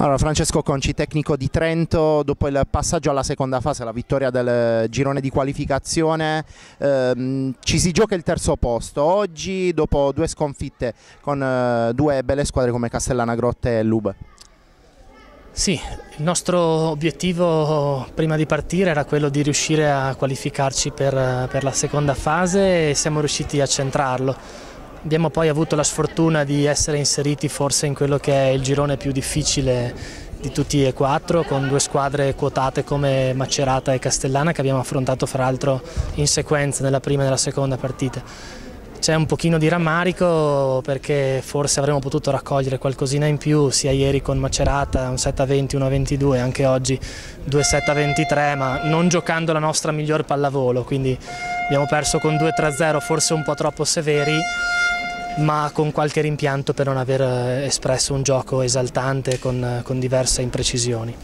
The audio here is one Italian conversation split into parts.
Allora, Francesco Conci, tecnico di Trento, dopo il passaggio alla seconda fase, la vittoria del girone di qualificazione, ehm, ci si gioca il terzo posto. Oggi, dopo due sconfitte con eh, due belle squadre come Castellana Grotte e Lube. Sì, il nostro obiettivo prima di partire era quello di riuscire a qualificarci per, per la seconda fase e siamo riusciti a centrarlo Abbiamo poi avuto la sfortuna di essere inseriti forse in quello che è il girone più difficile di tutti e quattro, con due squadre quotate come Macerata e Castellana che abbiamo affrontato fra l'altro in sequenza nella prima e nella seconda partita. C'è un pochino di rammarico perché forse avremmo potuto raccogliere qualcosina in più sia ieri con Macerata, un 7-20, 1-22, anche oggi 2-7-23, ma non giocando la nostra miglior pallavolo, quindi abbiamo perso con 2-3-0 forse un po' troppo severi ma con qualche rimpianto per non aver eh, espresso un gioco esaltante con, eh, con diverse imprecisioni.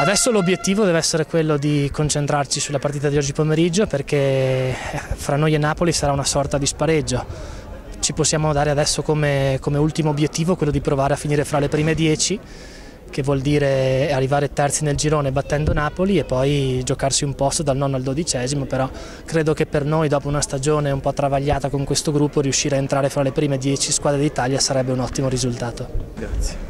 Adesso l'obiettivo deve essere quello di concentrarci sulla partita di oggi pomeriggio perché eh, fra noi e Napoli sarà una sorta di spareggio. Ci possiamo dare adesso come, come ultimo obiettivo quello di provare a finire fra le prime 10 che vuol dire arrivare terzi nel girone battendo Napoli e poi giocarsi un posto dal nono al dodicesimo, però credo che per noi dopo una stagione un po' travagliata con questo gruppo riuscire a entrare fra le prime dieci squadre d'Italia sarebbe un ottimo risultato. Grazie.